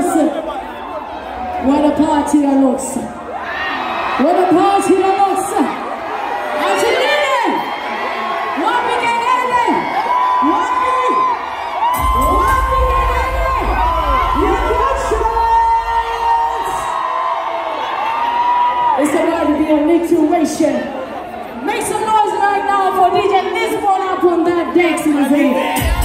listen. What a party that looks. What a party that looks. Angelina! Wapi kelele? Wapi? Wapi kelele? Your questions! It's about to be a situation. Make some noise right now for DJ Lisbon up on that deck, mzee. Tupe